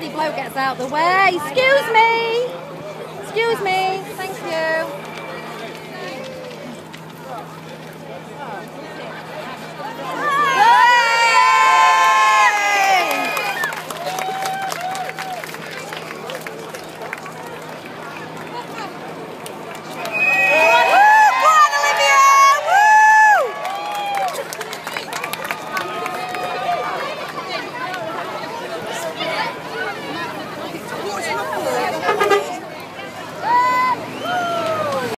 bloody bloke gets out the way. Excuse me. Excuse me. Thank you.